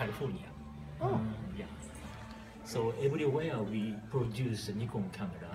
California. Oh. Um, yeah. So everywhere we produce Nikon camera,